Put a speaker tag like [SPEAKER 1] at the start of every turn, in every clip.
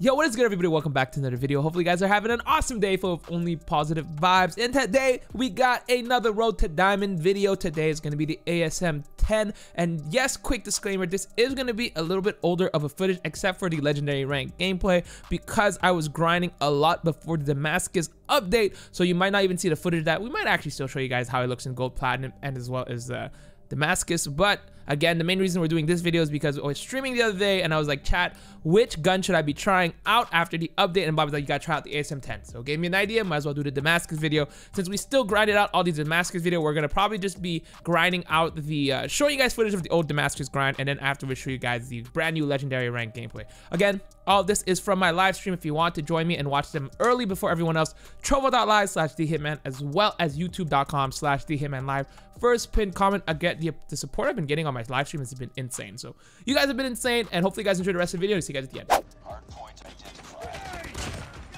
[SPEAKER 1] Yo, what is good everybody? Welcome back to another video. Hopefully you guys are having an awesome day full of only positive vibes. And today we got another Road to Diamond video. Today is going to be the ASM 10. And yes, quick disclaimer, this is going to be a little bit older of a footage except for the legendary rank gameplay because I was grinding a lot before the Damascus update. So you might not even see the footage that we might actually still show you guys how it looks in gold platinum and as well as uh, Damascus. But again, the main reason we're doing this video is because I was streaming the other day and I was like, chat, which gun should I be trying out after the update? And Bobby's like, you gotta try out the ASM 10. So gave me an idea, might as well do the Damascus video. Since we still grinded out all these Damascus video, we're gonna probably just be grinding out the, uh, showing you guys footage of the old Damascus grind, and then afterwards show you guys the brand new legendary rank gameplay. Again, all this is from my live stream. If you want to join me and watch them early before everyone else, trovo.live slash thehitman, as well as youtube.com slash thehitmanlive. First pinned comment, I get the, the support I've been getting on my live stream has been insane. So you guys have been insane, and hopefully you guys enjoyed the rest of the video. See you guys at the end.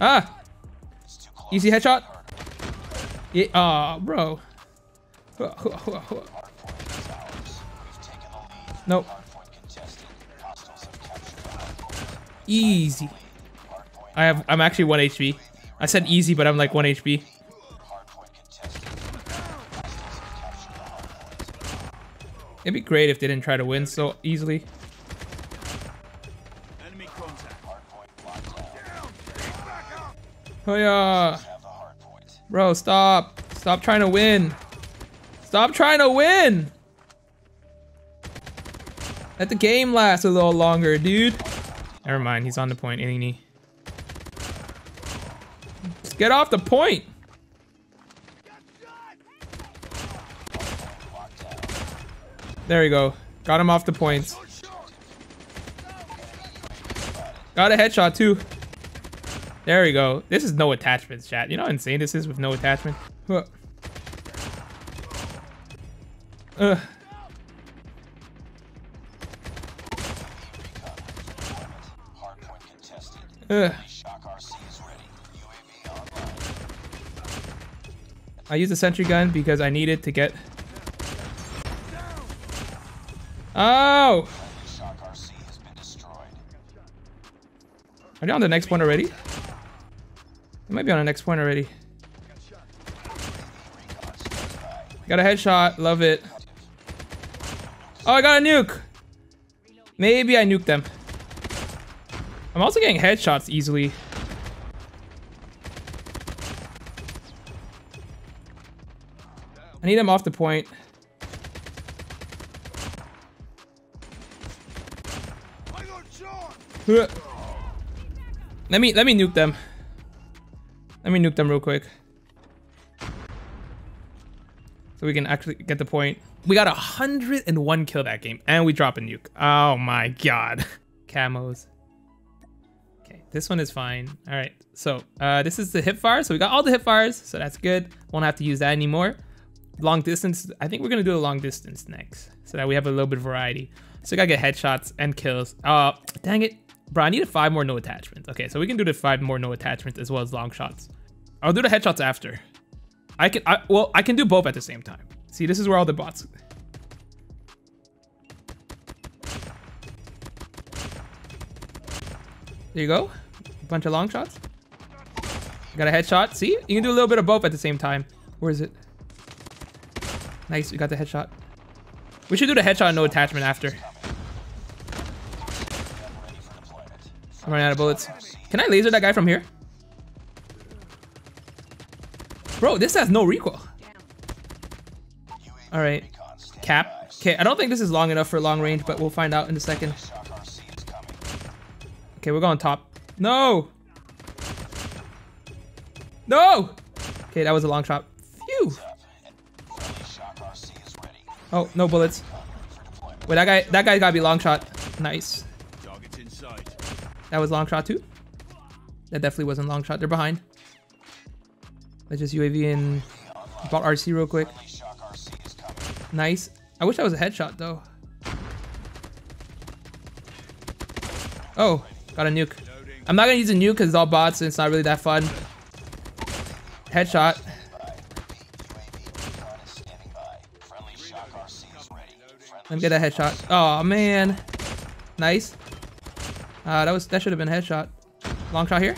[SPEAKER 1] Ah! Easy headshot. Yeah, ah, bro. Nope. Easy. I have. I'm actually one HP. I said easy, but I'm like one HP. It'd be great if they didn't try to win so easily. Oh yeah. Bro, stop. Stop trying to win. Stop trying to win. Let the game last a little longer, dude. Never mind, he's on the point, ain't he? Just get off the point. There we go. Got him off the points. Got a headshot too. There we go. This is no attachments, chat. You know how insane this is with no attachment? Huh. Ugh. I use the sentry gun because I needed to get Oh! Are they on the next point already? They might be on the next point already. Got a headshot. Love it. Oh, I got a nuke. Maybe I nuked them. I'm also getting headshots easily. I need them off the point. Let me let me nuke them. Let me nuke them real quick. So we can actually get the point. We got 101 kill that game, and we drop a nuke. Oh my god. Camos. Okay, this one is fine. All right, so uh, this is the hip fire. So we got all the hip fires, so that's good. Won't have to use that anymore. Long distance, I think we're gonna do a long distance next, so that we have a little bit of variety. So we gotta get headshots and kills. Oh, dang it. Bro, I needed five more no attachments. Okay, so we can do the five more no attachments as well as long shots. I'll do the headshots after. I can, I, well, I can do both at the same time. See, this is where all the bots. There you go. A bunch of long shots. Got a headshot. See, you can do a little bit of both at the same time. Where is it? Nice, we got the headshot. We should do the headshot no attachment after. I'm running out of bullets. Can I laser that guy from here? Bro, this has no recoil. Alright. Cap. Okay, I don't think this is long enough for long range, but we'll find out in a second. Okay, we're going top. No! No! Okay, that was a long shot. Phew! Oh, no bullets. Wait, that guy, that guy gotta be long shot. Nice. That was long shot too. That definitely wasn't long shot. They're behind. Let's just UAV and bought RC real quick. Nice. I wish that was a headshot though. Oh, got a nuke. I'm not gonna use a nuke because it's all bots and it's not really that fun. Headshot. Let me get a headshot. Oh man. Nice. Uh, that was that should have been headshot. Long shot here.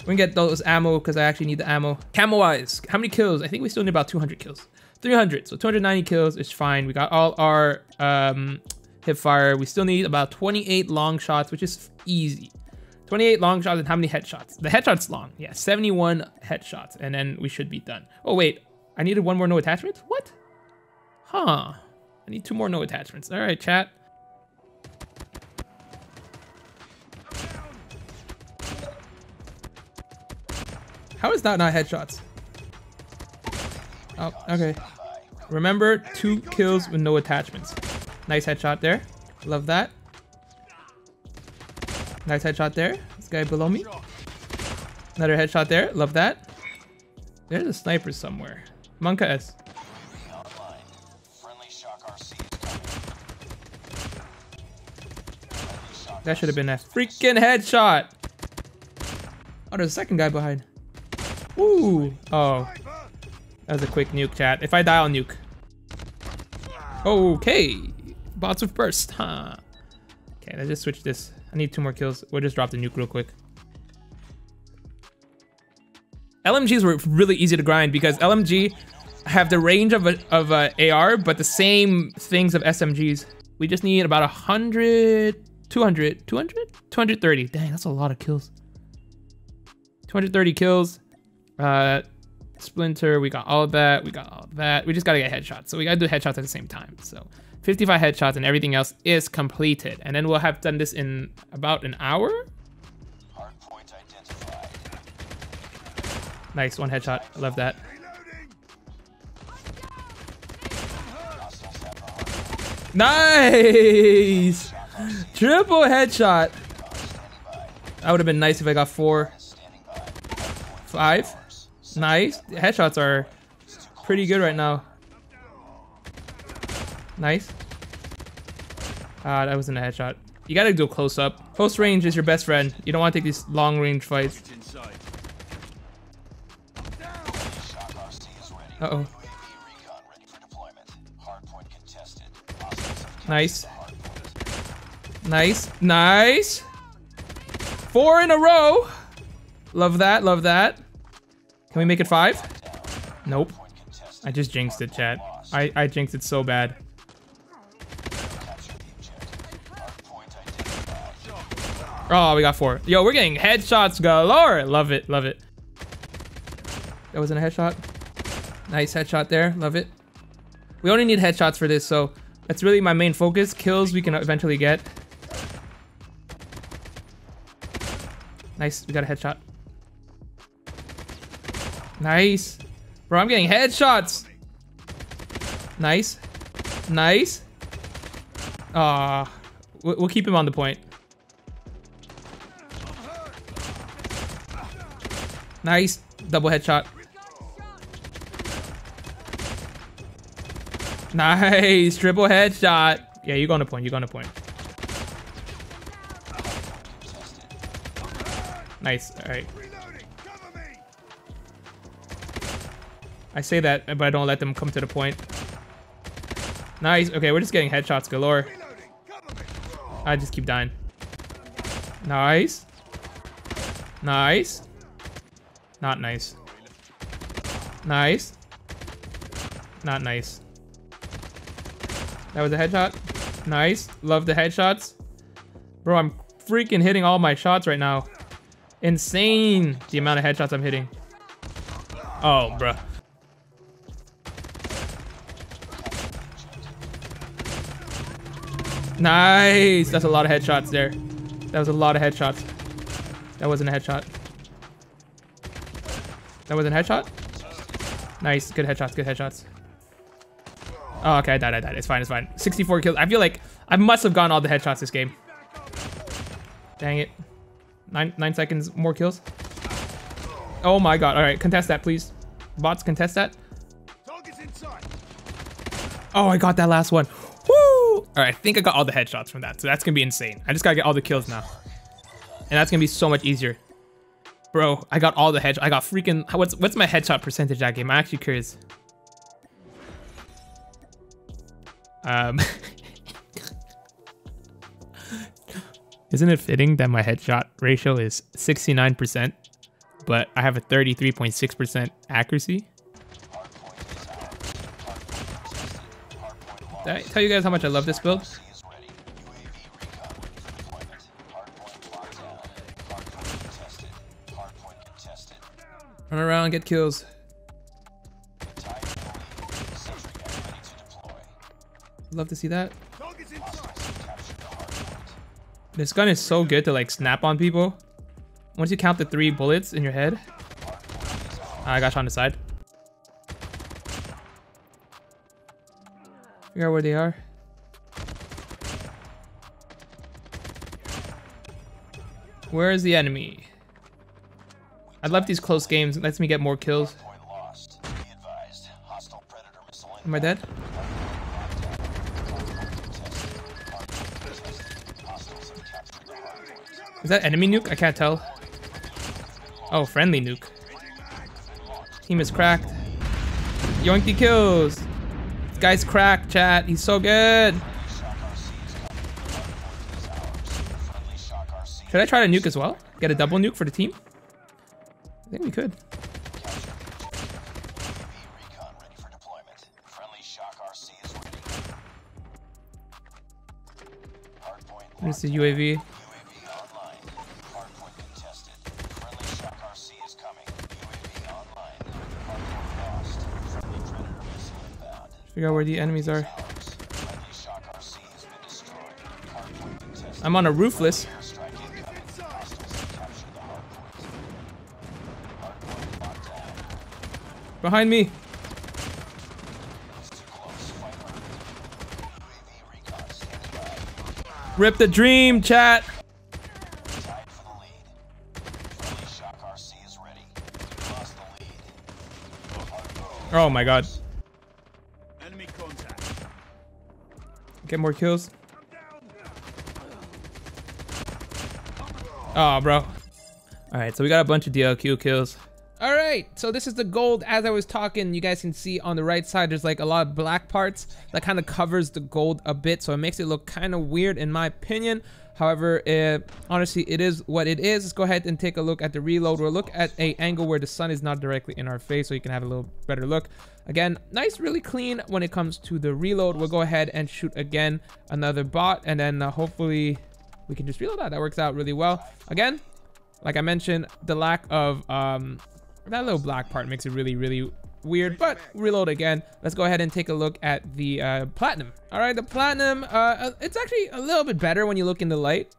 [SPEAKER 1] We can get those ammo because I actually need the ammo. Camo wise, how many kills? I think we still need about 200 kills. 300, so 290 kills is fine. We got all our um, hip fire. We still need about 28 long shots, which is easy. 28 long shots and how many headshots? The headshots long. Yeah, 71 headshots, and then we should be done. Oh, wait. I needed one more no attachment? What? Huh. I need two more no attachments. All right, chat. How is that not headshots? Oh, okay. Remember, two kills with no attachments. Nice headshot there. Love that. Nice headshot there. This guy below me. Another headshot there. Love that. There's a sniper somewhere. monkaS. That should have been a freaking headshot. Oh, there's a second guy behind. Ooh. Oh. That was a quick nuke chat. If I die, I'll nuke. Okay. Bots with burst, huh? Okay, let's just switch this. I need two more kills. We'll just drop the nuke real quick. LMGs were really easy to grind because LMG have the range of a, of a AR, but the same things of SMGs. We just need about 100, 200, 200, 230. Dang, that's a lot of kills. 230 kills. Uh, Splinter, we got all of that. We got all of that. We just gotta get headshots. So we gotta do headshots at the same time. So 55 headshots and everything else is completed. And then we'll have done this in about an hour. Nice, one headshot. I love that. Nice! Triple headshot. That would have been nice if I got four. Five. Nice. Headshots are pretty good right now. Nice. Ah, uh, that wasn't a headshot. You gotta do a close up. Close range is your best friend. You don't want to take these long range fights. Uh-oh. Nice. Nice. Nice. Four in a row. Love that. Love that. Can we make it five? Nope. I just jinxed it, chat. I, I jinxed it so bad. Oh, we got four. Yo, we're getting headshots galore. Love it, love it. That wasn't a headshot. Nice headshot there. Love it. We only need headshots for this, so that's really my main focus. Kills we can eventually get. Nice, we got a headshot. Nice. Bro, I'm getting headshots. Nice. Nice. Ah, we'll keep him on the point. Nice. Double headshot. Nice. Triple headshot. Yeah, you're going to point. You're going to point. Nice. All right. I say that, but I don't let them come to the point. Nice. Okay, we're just getting headshots galore. I just keep dying. Nice. Nice. Not nice. Nice. Not nice. That was a headshot. Nice. Love the headshots. Bro, I'm freaking hitting all my shots right now. Insane the amount of headshots I'm hitting. Oh, bro. Nice. That's a lot of headshots there. That was a lot of headshots. That wasn't a headshot. That wasn't a headshot? Nice. Good headshots. Good headshots. Oh, okay. I died. I died. It's fine. It's fine. 64 kills. I feel like I must have gotten all the headshots this game. Dang it. Nine, nine seconds. More kills. Oh my god. All right. Contest that, please. Bots, contest that. Oh, I got that last one. All right, I think I got all the headshots from that, so that's gonna be insane. I just gotta get all the kills now. And that's gonna be so much easier. Bro, I got all the headshots. I got freaking, what's, what's my headshot percentage that game? I'm actually curious. Um, Isn't it fitting that my headshot ratio is 69%, but I have a 33.6% accuracy. Did I tell you guys how much I love this build? Run around, get kills. Love to see that. This gun is so good to like snap on people. Once you count the three bullets in your head. Ah, I got you on the side. Figure out where they are. Where is the enemy? I love these close games. It lets me get more kills. Am I dead? Is that enemy nuke? I can't tell. Oh, friendly nuke. Team is cracked. Yoink the kills. This guy's cracked, chat. He's so good. Should I try to nuke as well? Get a double nuke for the team? I think we could. There's the UAV. Figure out where the enemies are. I'm on a roofless. Behind me. Rip the dream, chat. Oh my god. Get more kills. Oh, bro. All right, so we got a bunch of DLQ kills. All right, so this is the gold. As I was talking, you guys can see on the right side, there's like a lot of black parts that kind of covers the gold a bit. So it makes it look kind of weird in my opinion. However, it, honestly, it is what it is. Let's go ahead and take a look at the reload. We'll look at a angle where the sun is not directly in our face so you can have a little better look. Again, nice, really clean when it comes to the reload. We'll go ahead and shoot again another bot and then uh, hopefully we can just reload that. That works out really well. Again, like I mentioned, the lack of um, that little black part makes it really, really weird, but reload again. Let's go ahead and take a look at the uh, platinum. All right, the platinum, uh, uh it's actually a little bit better when you look in the light.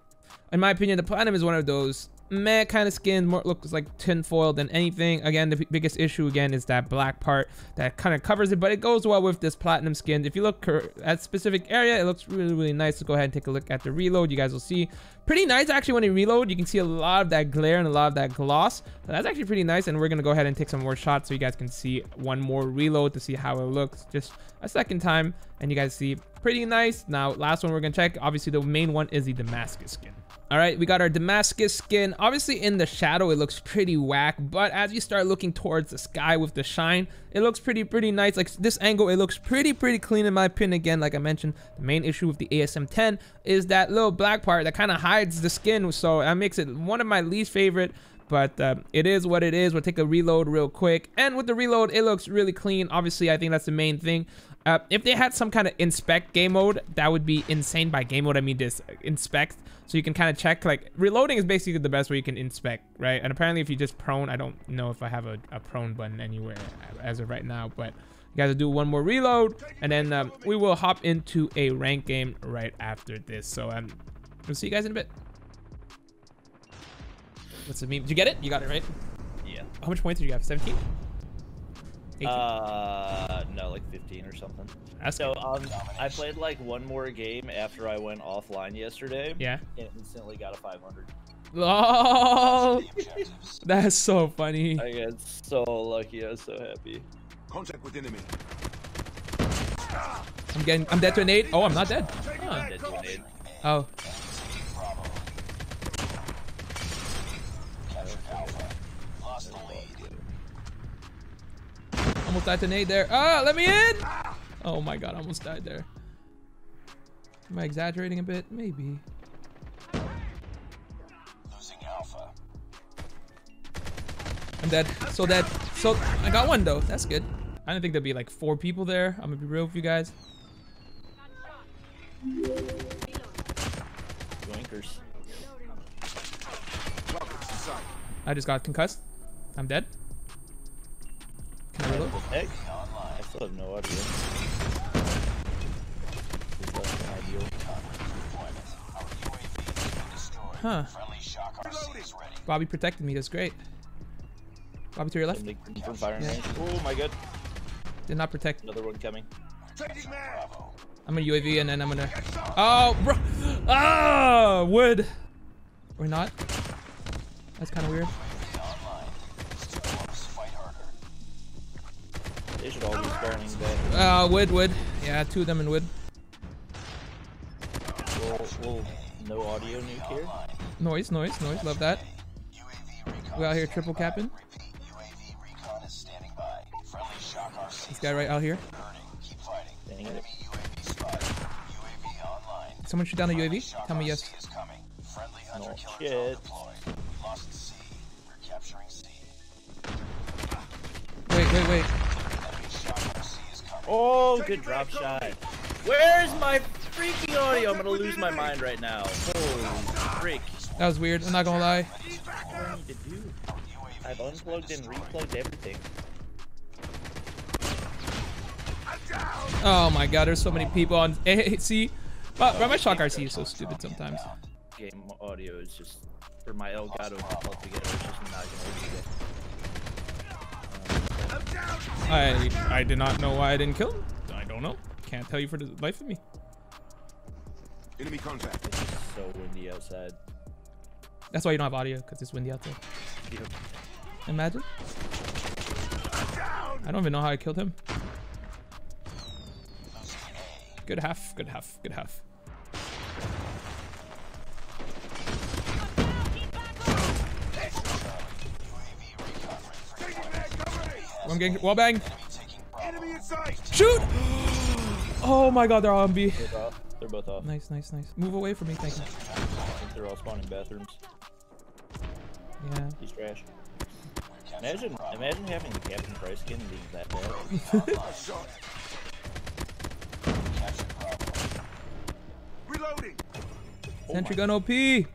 [SPEAKER 1] In my opinion, the platinum is one of those meh kind of skin more looks like tinfoil than anything. Again the biggest issue again is that black part that kind of covers it but it goes well with this platinum skin. If you look at specific area it looks really really nice so go ahead and take a look at the reload. You guys will see pretty nice actually when you reload. You can see a lot of that glare and a lot of that gloss that's actually pretty nice and we're gonna go ahead and take some more shots so you guys can see one more reload to see how it looks just a second time and you guys see pretty nice. Now last one we're gonna check. Obviously the main one is the damascus skin all right, we got our Damascus skin. Obviously in the shadow, it looks pretty whack, but as you start looking towards the sky with the shine, it looks pretty, pretty nice. Like this angle, it looks pretty, pretty clean in my opinion. Again, like I mentioned, the main issue with the ASM-10 is that little black part that kind of hides the skin. So that makes it one of my least favorite but uh, it is what it is. We'll take a reload real quick. And with the reload, it looks really clean. Obviously, I think that's the main thing. Uh, if they had some kind of inspect game mode, that would be insane. By game mode, I mean this inspect. So you can kind of check, like, reloading is basically the best way you can inspect, right? And apparently if you just prone, I don't know if I have a, a prone button anywhere as of right now, but you guys will do one more reload, and then um, we will hop into a rank game right after this. So um, we'll see you guys in a bit. What's the meme? Did you get it? You got it, right?
[SPEAKER 2] Yeah.
[SPEAKER 1] How much points did you have? 17?
[SPEAKER 2] 18? Uh, no, like 15 or something.
[SPEAKER 1] That's
[SPEAKER 2] so, um, I played like one more game after I went offline yesterday.
[SPEAKER 1] Yeah.
[SPEAKER 2] And instantly got a 500.
[SPEAKER 1] Oh, that's so funny.
[SPEAKER 2] I got so lucky. I was so happy.
[SPEAKER 3] Contact with enemy.
[SPEAKER 1] I'm getting. I'm dead to an eight. Oh, I'm not dead.
[SPEAKER 2] Huh. I'm dead to an eight.
[SPEAKER 1] Oh. Almost died to nade there. Ah, let me in! Oh my god, I almost died there. Am I exaggerating a bit? Maybe. Losing alpha. I'm dead. So dead. So I got one though. That's good. I didn't think there'd be like four people there. I'm gonna be real with you guys.
[SPEAKER 2] Yoinkers.
[SPEAKER 1] I just got concussed. I'm dead. Can I?
[SPEAKER 2] Heck? I still have no idea. Is an ideal?
[SPEAKER 1] Huh. Bobby protected me. That's great. Bobby to your left.
[SPEAKER 2] From firing
[SPEAKER 1] Yeah.
[SPEAKER 2] Oh my god.
[SPEAKER 1] Did not protect.
[SPEAKER 2] Another one coming.
[SPEAKER 1] I'm gonna UAV and then I'm gonna. Oh, bro. Ah, wood. Or not. That's kind of weird.
[SPEAKER 2] Should all be spawning back.
[SPEAKER 1] Uh, wood, wood. Yeah, two of them in wood.
[SPEAKER 2] We'll, we'll, no audio nuke here.
[SPEAKER 1] Noise, noise, noise. Love that. We out here triple capping. This guy right out here.
[SPEAKER 2] Dang it.
[SPEAKER 1] Someone shoot down the UAV? Tell me yes.
[SPEAKER 2] No shit.
[SPEAKER 1] Wait, wait, wait.
[SPEAKER 2] Oh, good drop shot. Where's my freaking audio? I'm gonna lose my mind right now. Holy frick.
[SPEAKER 1] That was weird. I'm not gonna lie.
[SPEAKER 2] I need to do? I've unplugged and replugged everything.
[SPEAKER 1] Oh my god, there's so many people on. See? But my shock RC is so stupid sometimes.
[SPEAKER 2] Game audio is just, for my Elgato altogether, it's just not gonna work
[SPEAKER 1] I I did not know why I didn't kill him. I don't know. Can't tell you for the life of me.
[SPEAKER 3] Enemy contact.
[SPEAKER 2] It's so windy outside.
[SPEAKER 1] That's why you don't have audio, because it's windy out there.
[SPEAKER 2] Yep.
[SPEAKER 1] Imagine. I don't even know how I killed him. Good half, good half, good half. One gang, wall bang.
[SPEAKER 3] Enemy in.
[SPEAKER 1] Shoot! Oh my god, they're all on B.
[SPEAKER 2] Both off. They're both off.
[SPEAKER 1] Nice, nice, nice. Move away from me, thank you.
[SPEAKER 2] I think they're all spawning bathrooms.
[SPEAKER 1] Yeah.
[SPEAKER 2] He's trash. Imagine, imagine having the Captain Price skin being that bad.
[SPEAKER 3] Reloading.
[SPEAKER 2] Oh
[SPEAKER 1] Sentry gun OP.
[SPEAKER 2] Things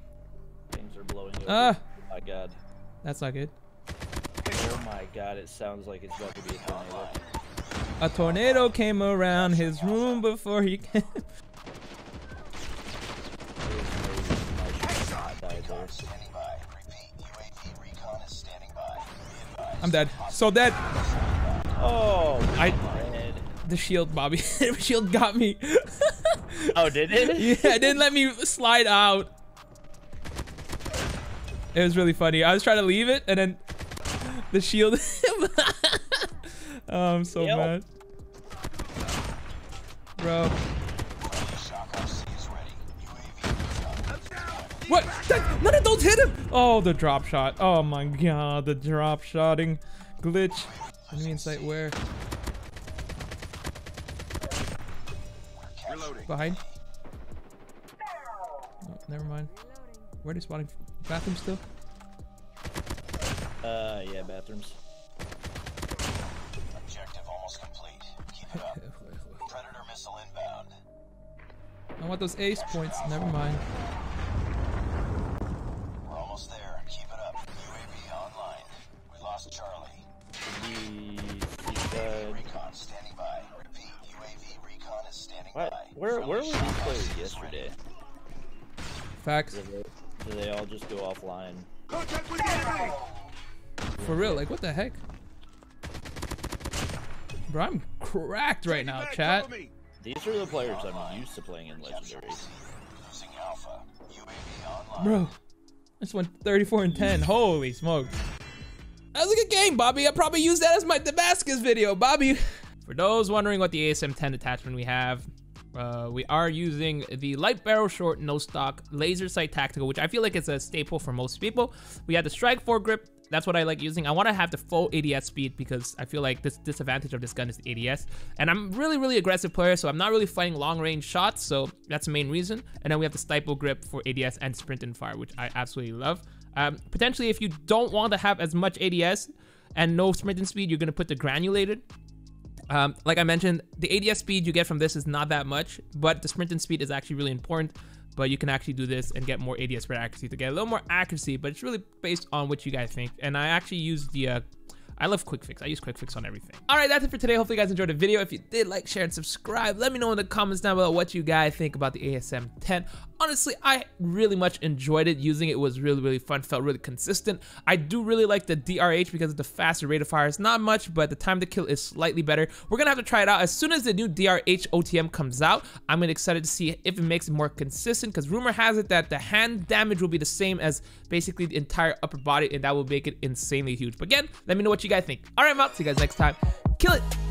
[SPEAKER 2] are blowing over.
[SPEAKER 1] Ah.
[SPEAKER 2] Oh my god.
[SPEAKER 1] That's not good.
[SPEAKER 2] My god, it sounds like it's about to be a tornado.
[SPEAKER 1] A tornado came around his room before he came.
[SPEAKER 2] There's no reason I should not die there.
[SPEAKER 1] I'm dead. So dead.
[SPEAKER 2] Oh,
[SPEAKER 1] I-
[SPEAKER 2] man.
[SPEAKER 1] The shield, Bobby. the shield got me.
[SPEAKER 2] Oh, did it?
[SPEAKER 1] yeah, it didn't let me slide out. It was really funny. I was trying to leave it, and then the shield. oh, I'm so
[SPEAKER 2] Yep.
[SPEAKER 1] mad, bro. What? That, none of those hit him. Oh, the drop shot. Oh my god, the drop shotting glitch. Enemy in sight where?
[SPEAKER 3] Reloading.
[SPEAKER 1] Behind. Oh, never mind. Where are they spawning? Bathroom still?
[SPEAKER 2] Uh, yeah, bathrooms.
[SPEAKER 4] Objective almost complete. Keep it up. Predator missile inbound.
[SPEAKER 1] I want those ace points. Never mind.
[SPEAKER 4] We're almost there. Keep it up. UAV online. We lost Charlie.
[SPEAKER 2] The, the,
[SPEAKER 4] Recon standing by. Repeat. UAV recon is standing
[SPEAKER 2] what?
[SPEAKER 4] by.
[SPEAKER 2] Where, where were
[SPEAKER 4] we
[SPEAKER 2] these
[SPEAKER 4] shotgun
[SPEAKER 2] players
[SPEAKER 4] is
[SPEAKER 2] yesterday?
[SPEAKER 1] Facts.
[SPEAKER 2] Do they, do they all just go offline?
[SPEAKER 3] Contact with the enemy.
[SPEAKER 1] For real, like what the heck? Bro, I'm cracked right now,
[SPEAKER 3] Back,
[SPEAKER 1] chat.
[SPEAKER 2] These are the players I'm used to playing in Legendary.
[SPEAKER 4] Losing Alpha. UAV online.
[SPEAKER 1] Bro, I just went 34 and 10. Holy smoke. That was a good game, Bobby. I probably use that as my Damascus video, Bobby. For those wondering what the ASM-10 attachment we have, uh, we are using the light barrel short no stock laser sight tactical, which I feel like is a staple for most people. We had the strike foregrip. That's what I like using. I want to have the full ADS speed because I feel like this disadvantage of this gun is the ADS. And I'm really, really aggressive player, so I'm not really fighting long range shots. So that's the main reason. And then we have the stipple grip for ADS and sprint and fire, which I absolutely love. Um, potentially, if you don't want to have as much ADS and no sprinting speed, you're gonna put the granulated. Um, like I mentioned, the ADS speed you get from this is not that much, but the sprinting speed is actually really important. But you can actually do this and get more ADS for accuracy to get a little more accuracy, but it's really based on what you guys think. And I actually use the uh, I love quick fix. I use quick fix on everything. All right, that's it for today. Hopefully you guys enjoyed the video. If you did, like, share, and subscribe. Let me know in the comments down below what you guys think about the ASM 10. Honestly, I really much enjoyed it. Using it was really, really fun. Felt really consistent. I do really like the DRH because of the faster rate of fire. It's not much, but the time to kill is slightly better. We're gonna have to try it out. As soon as the new DRH OTM comes out, I'm excited to see if it makes it more consistent because rumor has it that the hand damage will be the same as basically the entire upper body and that will make it insanely huge. But again, let me know what you guys think. All right, I'm out. See you guys next time. Kill it.